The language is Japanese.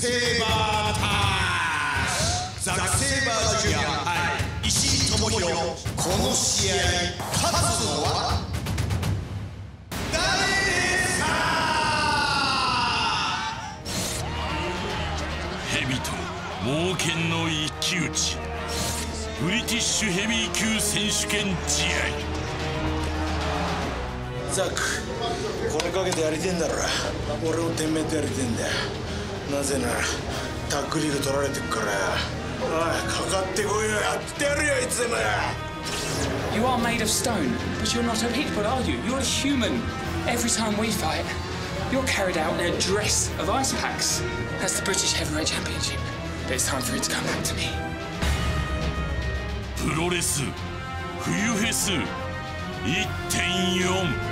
セーバーターザ・セーバージュニアはい石井智弘この試合勝つのは誰ですか蛇と猛犬の一騎打ちブリティッシュヘビー級選手権試合ザックこれかけてやりてんだろ俺を点滅やりてんだよ。なぜならタックリーグ取られてっからおいかかってこいよやってやるよいつでも You are made of stone, but you're not a people, are you? You're a human. Every time we fight, you're carried out in a dress of ice packs. That's the British Heavyweight Championship. But it's time for it to come back to me. プロレス冬フェス1.4